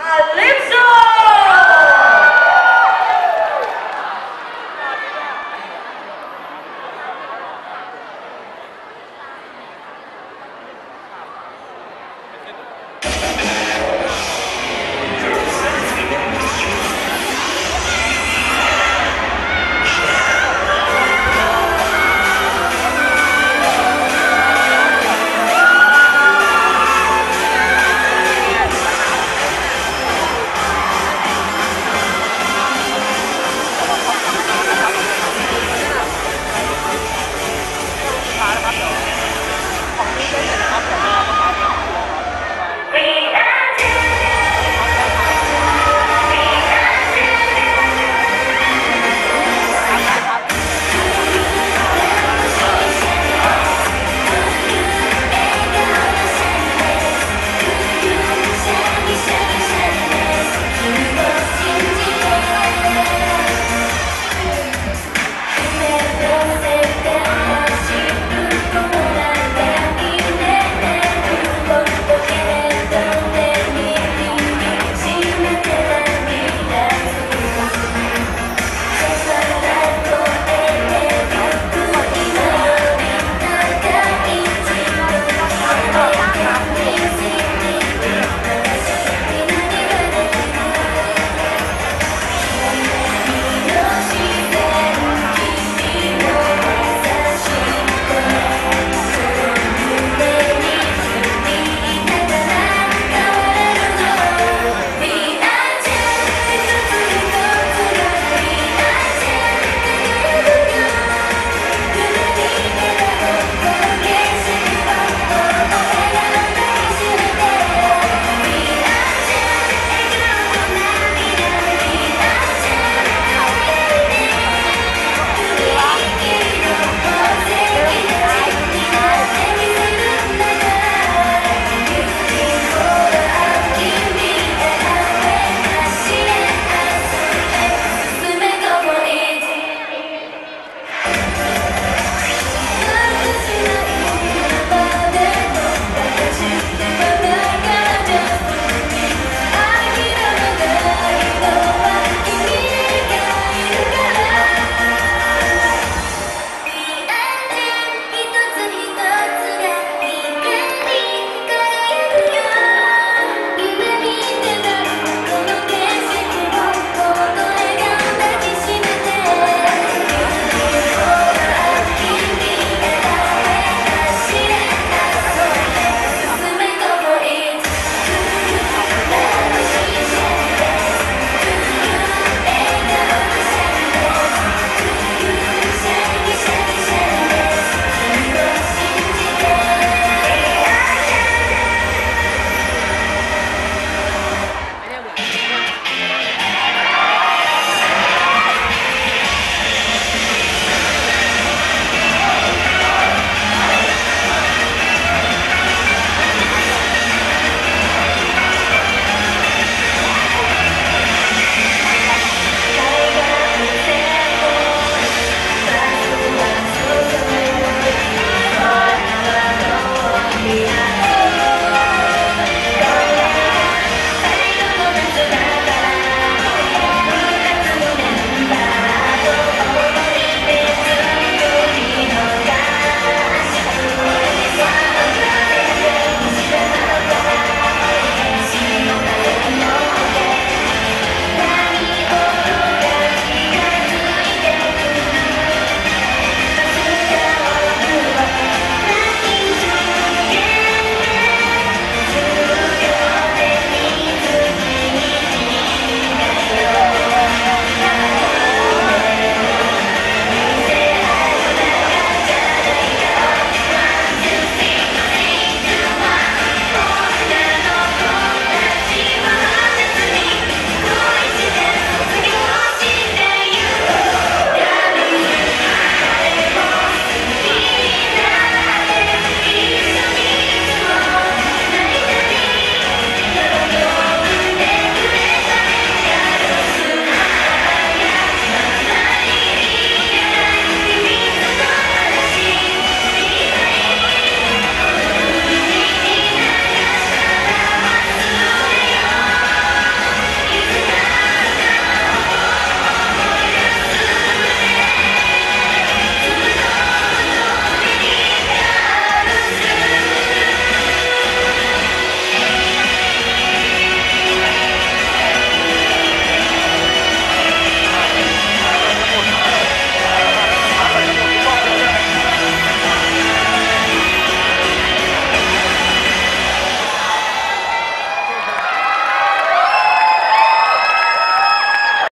حال